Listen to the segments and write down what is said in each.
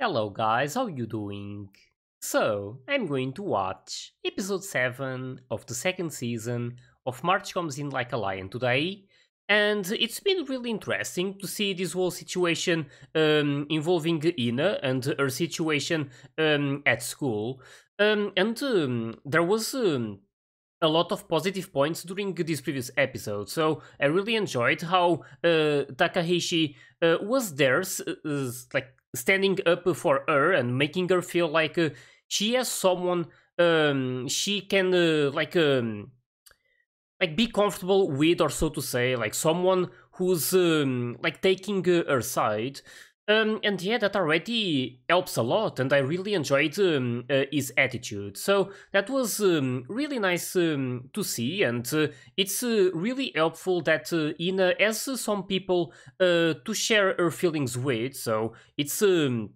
Hello guys, how you doing? So, I'm going to watch episode 7 of the second season of March Comes In Like a Lion today, and it's been really interesting to see this whole situation um, involving Ina and her situation um, at school. Um, and um, there was um, a lot of positive points during this previous episode. So I really enjoyed how uh, Takahashi uh, was there, uh, like standing up for her and making her feel like uh, she has someone um, she can uh, like um, like be comfortable with, or so to say, like someone who's um, like taking uh, her side. Um, and yeah, that already helps a lot, and I really enjoyed um, uh, his attitude. So that was um, really nice um, to see, and uh, it's uh, really helpful that uh, Ina has some people uh, to share her feelings with. So it's um,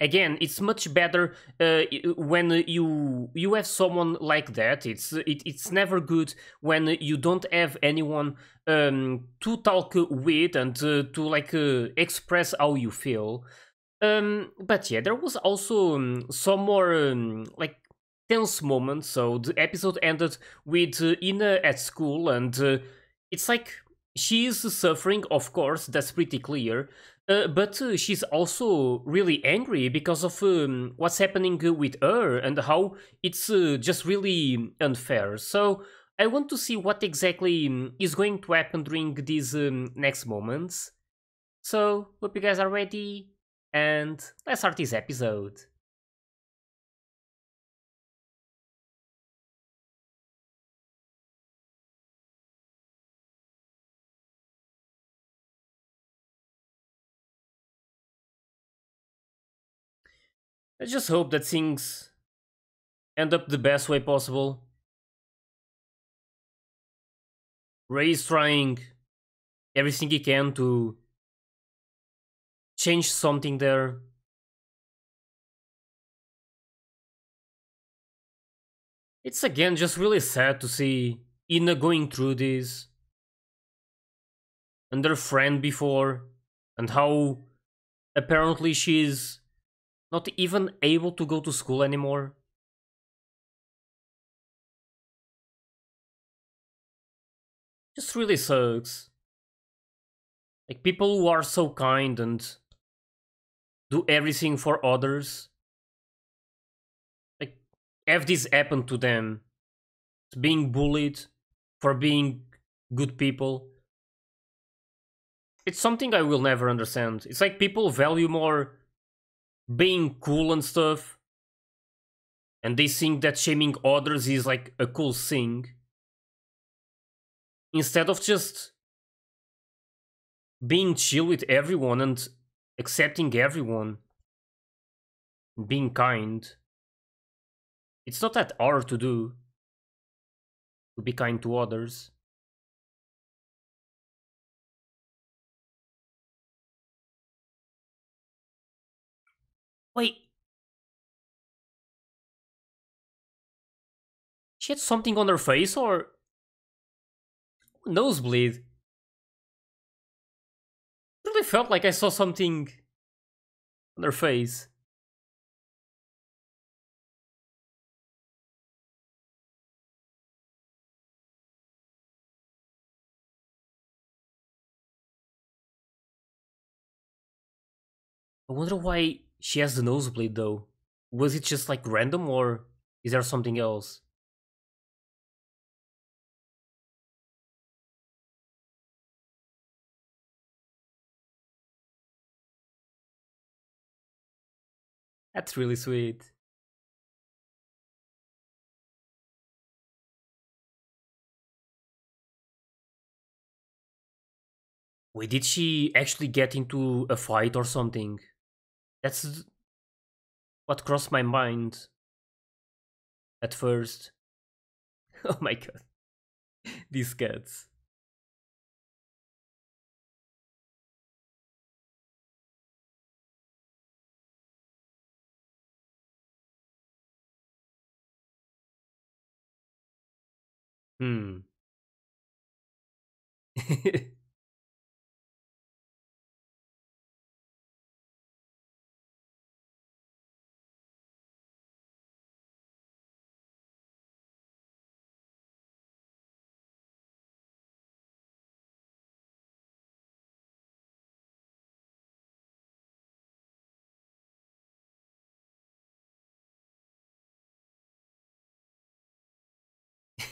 again it's much better uh, when you you have someone like that. It's it, it's never good when you don't have anyone um, to talk with and uh, to like uh, express how you feel. Um, but yeah there was also um, some more um, like tense moments. So the episode ended with uh, ina at school and uh, it's like she is suffering of course that's pretty clear uh, but uh, she's also really angry because of um, what's happening with her and how it's uh, just really unfair. So I want to see what exactly um, is going to happen during these um, next moments. So hope you guys are ready, and let's start this episode. I just hope that things end up the best way possible. Rei is trying everything he can to change something there. It's again just really sad to see Ina going through this. And her friend before, and how apparently she's not even able to go to school anymore. Just really sucks. Like people who are so kind and do everything for others. Like have this happen to them. Being bullied for being good people. It's something I will never understand. It's like people value more being cool and stuff. And they think that shaming others is like a cool thing. Instead of just being chill with everyone and accepting everyone. Being kind. It's not that hard to do. To be kind to others. Wait. She had something on her face or... Nosebleed. really felt like I saw something on her face. I wonder why she has the nosebleed though. Was it just like random or is there something else? That's really sweet. Wait, did she actually get into a fight or something? That's what crossed my mind at first. oh my god. These cats. Hmm.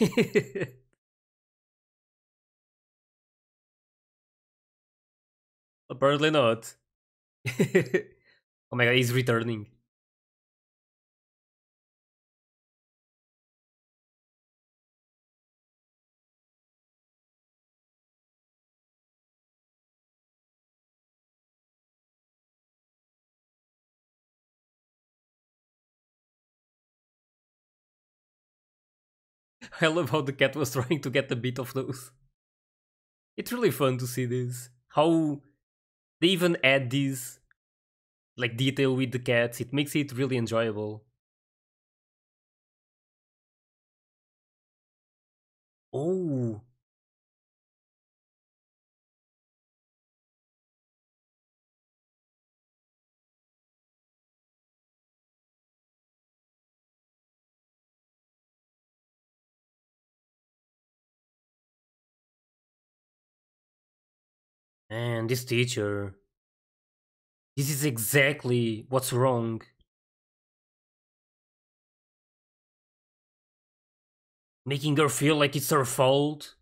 Apparently not. oh my god, he's returning. I love how the cat was trying to get a bit of those. It's really fun to see this. How they even add these like detail with the cats. It makes it really enjoyable. Oh. Man, this teacher. This is exactly what's wrong. Making her feel like it's her fault.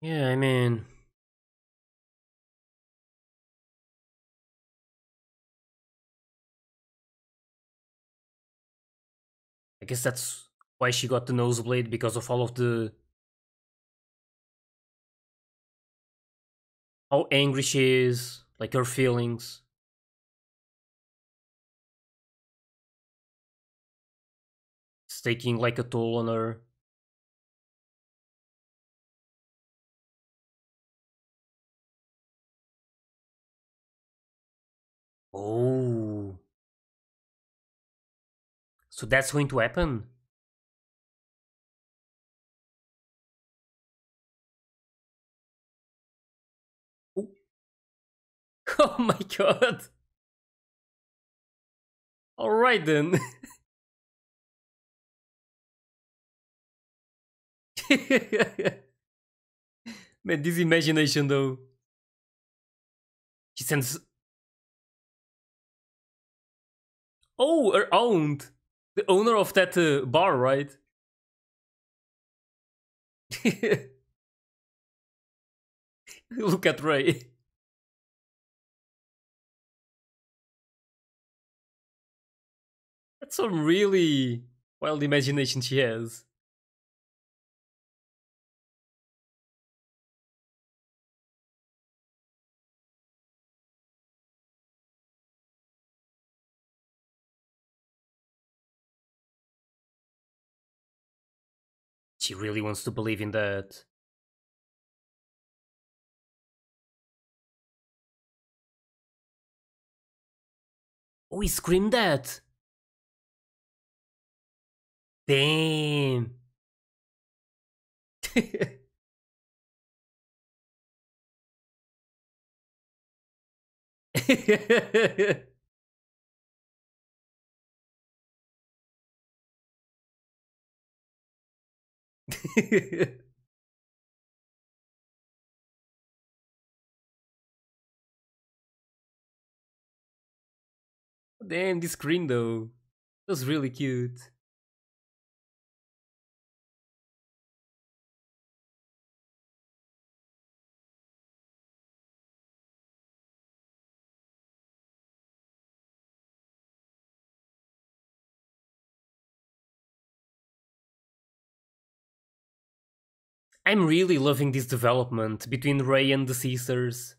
Yeah, I mean, guess that's why she got the nosebleed because of all of the how angry she is, like her feelings. It's taking like a toll on her. Oh. So that's going to happen? Oh, oh my god. Alright then. Man, this imagination though. She sends Oh, her owned. The owner of that uh, bar, right? Look at Rei. That's some really wild imagination she has. She really wants to believe in that. Oh, he screamed that! Damn! Damn, this screen though. That's really cute. I'm really loving this development between Rei and the sisters.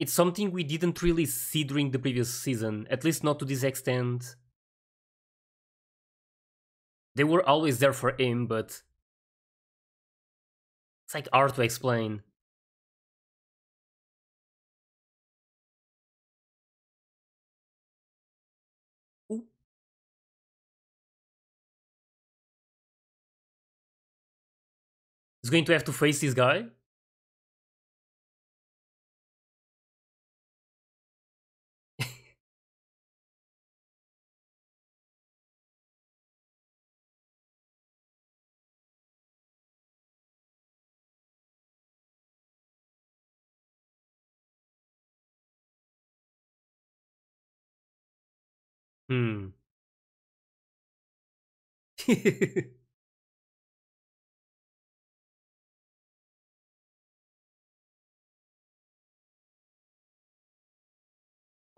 It's something we didn't really see during the previous season, at least not to this extent. They were always there for him, but it's like hard to explain. is going to have to face this guy. hmm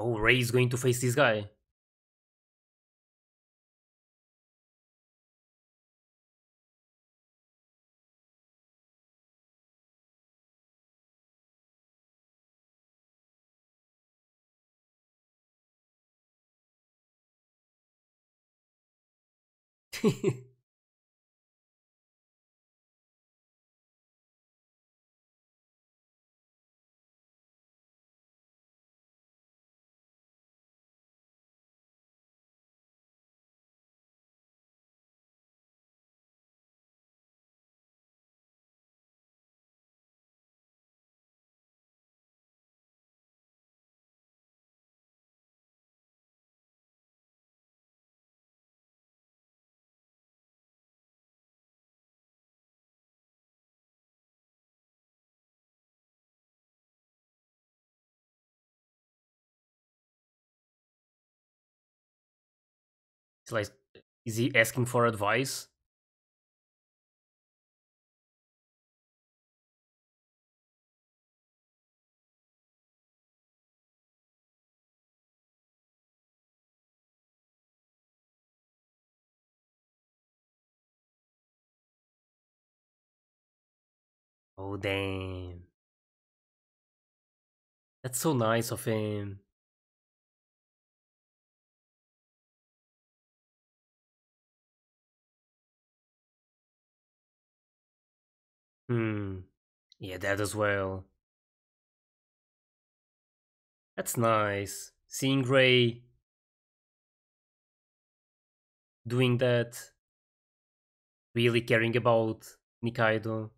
oh, Rei is going to face this guy. It's like, is he asking for advice? Oh, damn. That's so nice of him. Hmm. Yeah, that as well. That's nice. Seeing Rei doing that, really caring about Nikaido.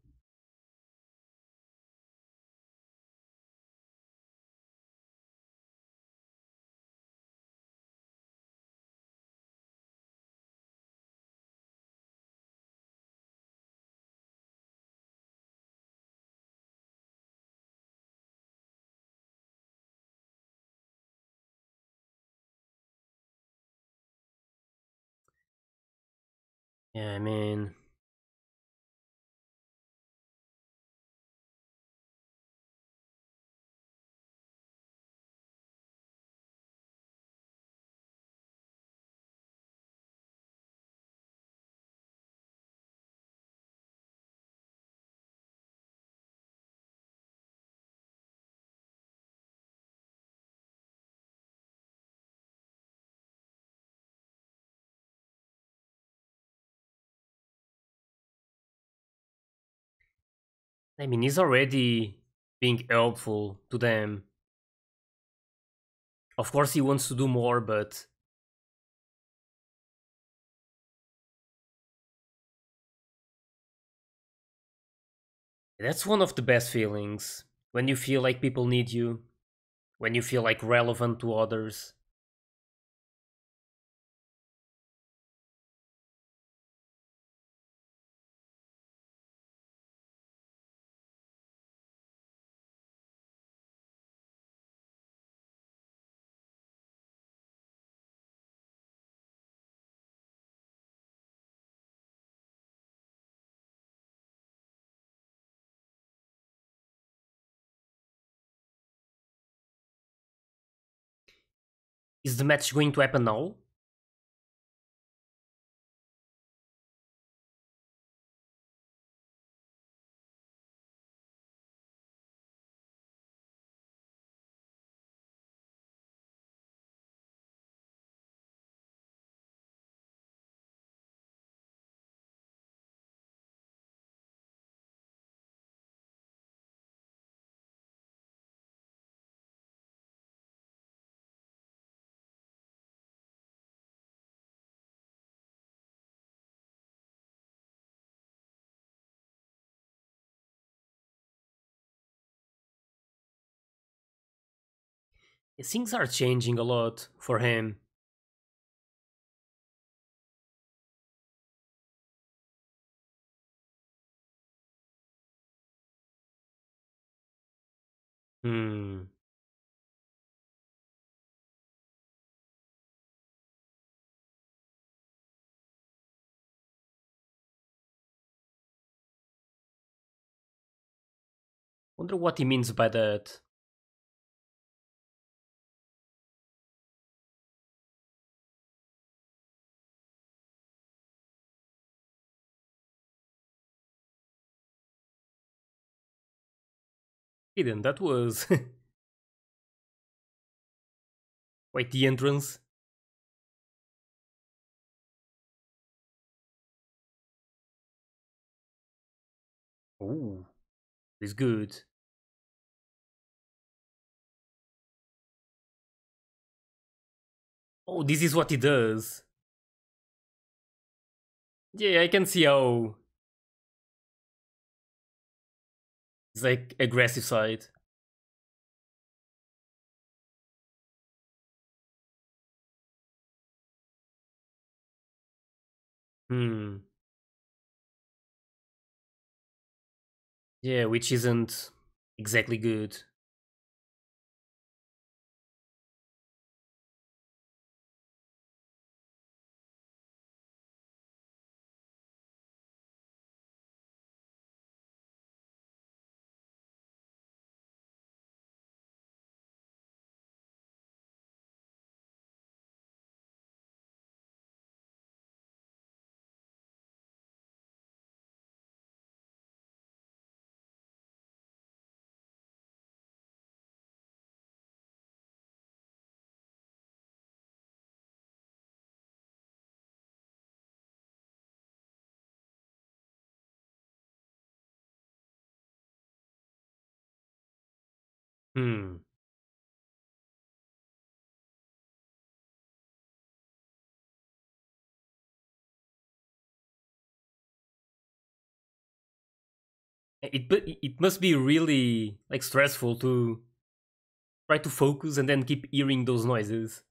Yeah, I mean, I mean, he's already being helpful to them. Of course, he wants to do more, but that's one of the best feelings when you feel like people need you, when you feel like relevant to others. Is the match going to happen now? things are changing a lot for him. Hmm. Wonder what he means by that. Hidden, that was... Wait, the entrance? Ooh, it's good. Oh, this is what he does. Yeah, I can see how... It's like aggressive side. Hmm. Yeah, which isn't exactly good. Hmm. It it must be really like stressful to try to focus and then keep hearing those noises.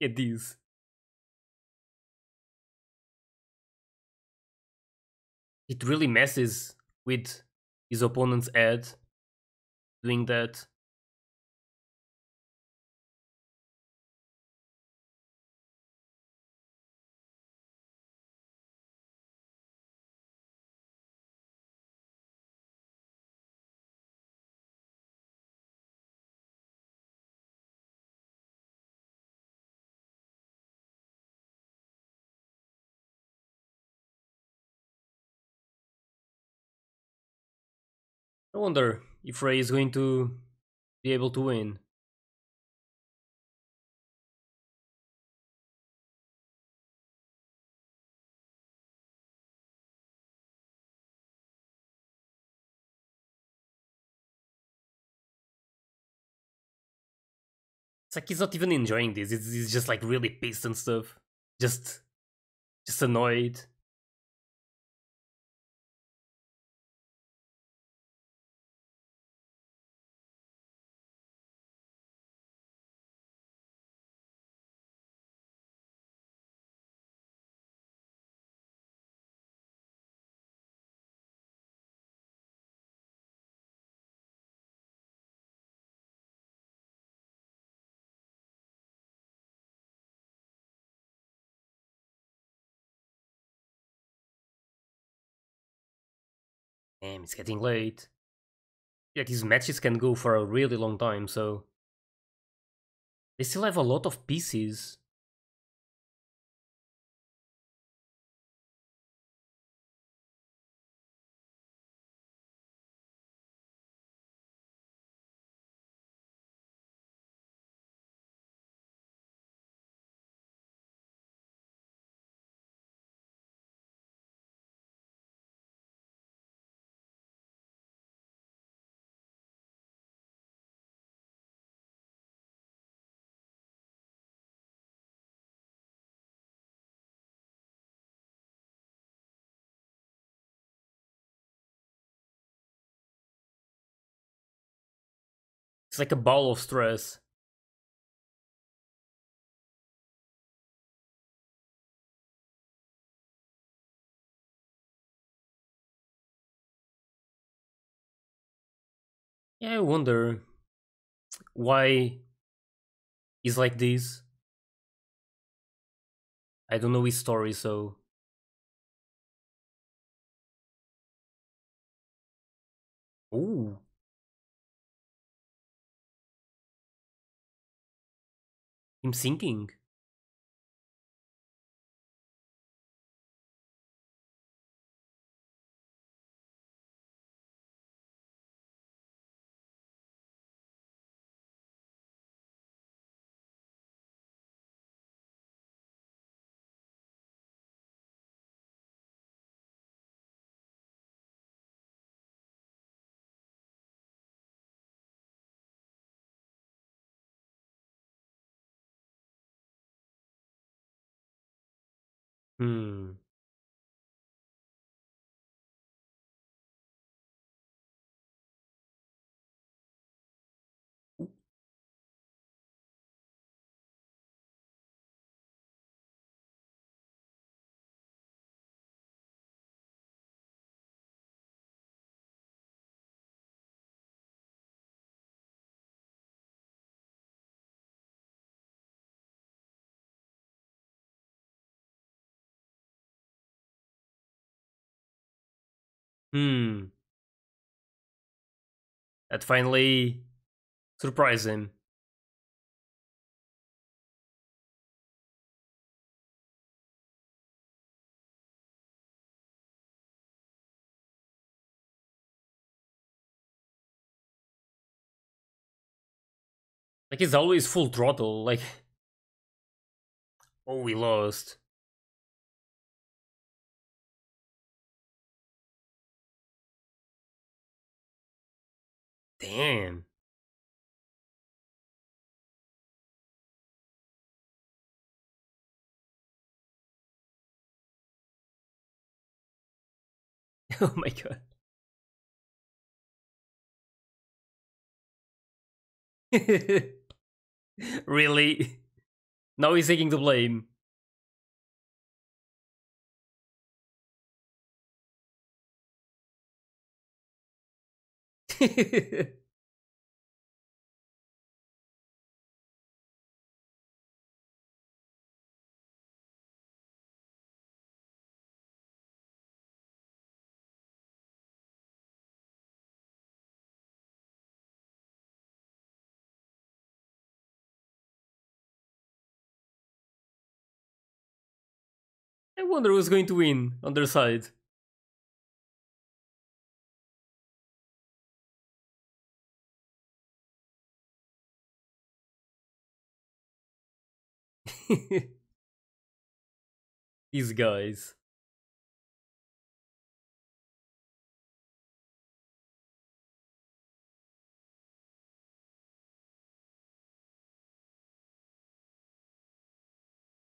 It is. It really messes with his opponent's head doing that. I wonder if Rei is going to be able to win. It's like he's not even enjoying this. It's, he's just like really pissed and stuff. Just, just annoyed. Damn, it's getting late. Yeah, these matches can go for a really long time, so... They still have a lot of pieces. It's like a ball of stress. Yeah, I wonder why he's like this. I don't know his story, so... Ooh. Him sinking. Hmm. Hmm. That finally surprised him. Like he's always full throttle, like... Oh, we lost. Damn. oh my god. really? Now he's taking the blame. I wonder who's going to win on their side. These guys.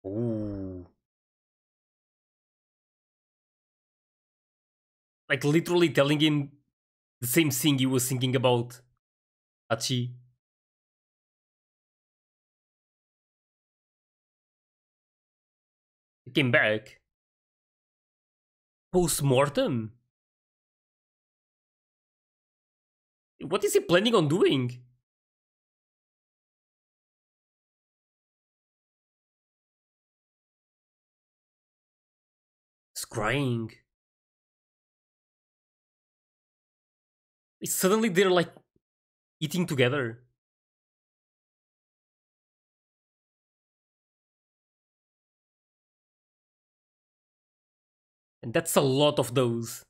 Ooh. Like literally telling him the same thing he was thinking about Hachi. Came back. Post-mortem? What is he planning on doing? He's crying. Suddenly they're like eating together. And that's a lot of those.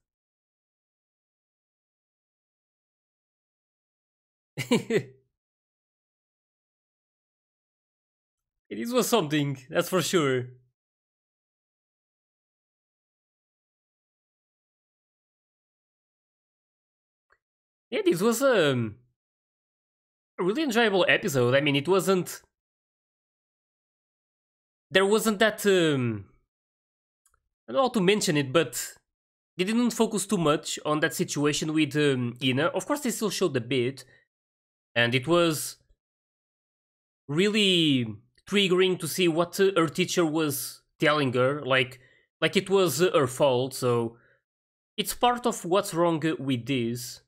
it was something, that's for sure. Yeah, this was um, a really enjoyable episode. I mean, it wasn't... There wasn't that... Um, I don't know how to mention it, but they didn't focus too much on that situation with um, Ina. Of course, they still showed a bit, and it was really triggering to see what uh, her teacher was telling her, like like it was uh, her fault. So it's part of what's wrong with this.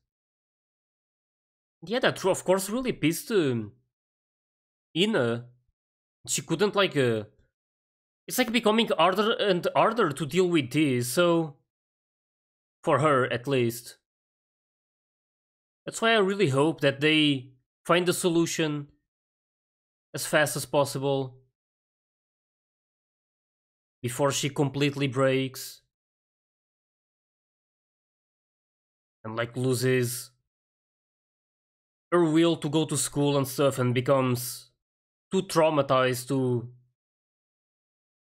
Yeah, that of course really pissed um, Ina. She couldn't like uh, it's like becoming harder and harder to deal with this, so for her at least. That's why I really hope that they find a solution as fast as possible before she completely breaks and like loses her will to go to school and stuff and becomes too traumatized to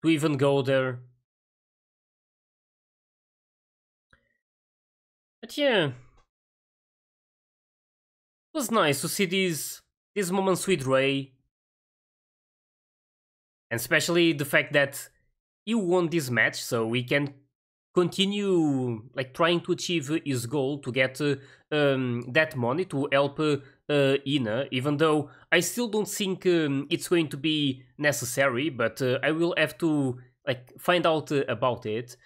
to even go there. But yeah, it was nice to see these these moments with Rei, and especially the fact that he won this match, so we can continue like trying to achieve his goal to get uh, um, that money to help uh, uh, Ina, even though I still don't think um, it's going to be necessary, but uh, I will have to like find out uh, about it.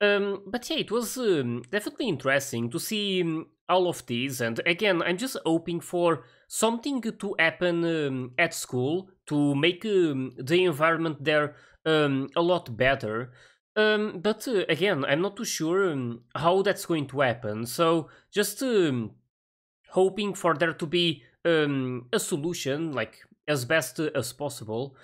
Um, but yeah, it was um, definitely interesting to see um, all of these, and again, I'm just hoping for something to happen um, at school to make um, the environment there a lot better. But uh, again, I'm not too sure how that's going to happen. So just hoping for there to be um, a solution, like as best as possible.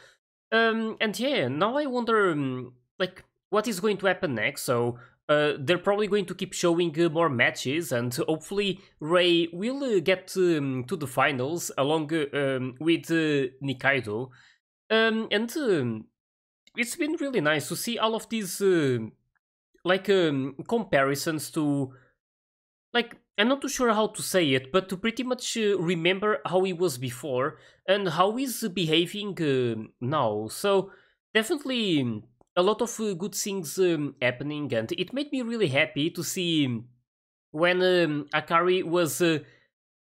Um, and yeah, now I wonder, um, like, what is going to happen next? So uh, they're probably going to keep showing uh, more matches, and hopefully Rei will uh, get um, to the finals along uh, um, with uh, Nikaido. Um, and um, it's been really nice to see all of these like comparisons to like I'm not too sure how to say it, but to pretty much uh, remember how he was before and how he's behaving uh, now. So definitely um, a lot of uh, good things um, happening, and it made me really happy to see um, when um, Akari was uh,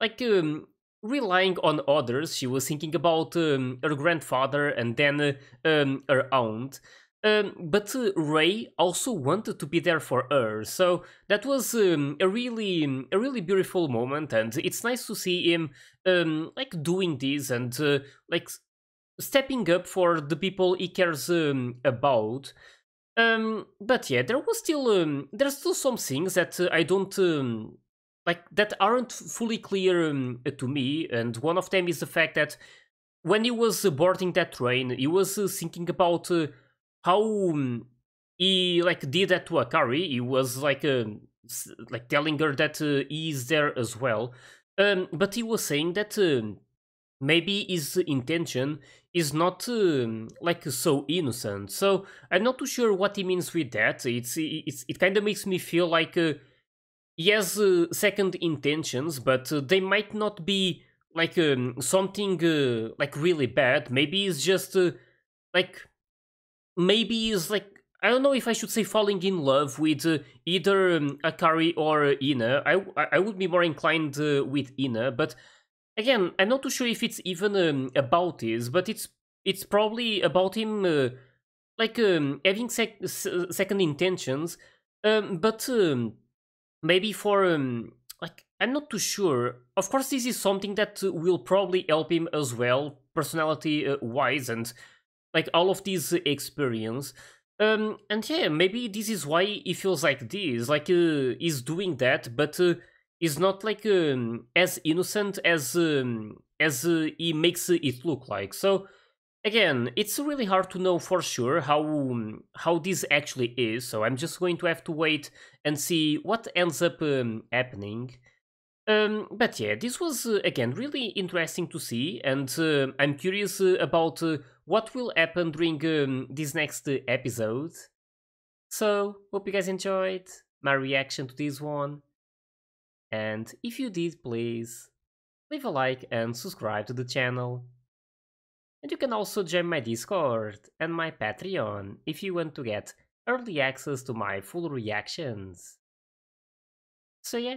like um, relying on others. She was thinking about um, her grandfather and then uh, her aunt. Um, but uh, Rei also wanted to be there for her, so that was um, a really, a really beautiful moment, and it's nice to see him um, like doing this and uh, like stepping up for the people he cares um, about. Um, but yeah, there was still um, there's still some things that uh, I don't like that aren't fully clear to me and one of them is the fact that when he was boarding that train he was uh, thinking about uh, how um, he like did that to akari. He was like um, like telling her that uh, he is there as well. Um, but he was saying that um, maybe his intention is not like so innocent. So i'm not too sure what he means with that. It's, it's it kind of makes me feel like uh, he has uh, second intentions, but uh, they might not be like um, something uh, like really bad. Maybe it's just uh, like maybe it's like I don't know if I should say falling in love with uh, either um, Akari or Ina. I I would be more inclined uh, with Ina, but again, I'm not too sure if it's even um, about this, but it's it's probably about him like um, having sec- second intentions. Um, but um, maybe for um, like I'm not too sure. Of course, this is something that will probably help him as well, personality uh, wise, and like all of this experience. Um, and yeah, maybe this is why he feels like this, like uh, he's doing that, but uh, he's not like um, as innocent as um, as uh, he makes it look like. So Again, it's really hard to know for sure how how this actually is, so I'm just going to have to wait and see what ends up um, happening. Um, but yeah, this was uh, again really interesting to see, and uh, I'm curious uh, about uh, what will happen during um, this next uh, episode. So, hope you guys enjoyed my reaction to this one. And if you did, please leave a like and subscribe to the channel. And you can also join my Discord and my Patreon if you want to get early access to my full reactions. So yeah,